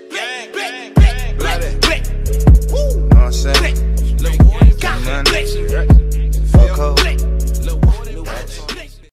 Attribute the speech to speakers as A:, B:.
A: Gang, gang.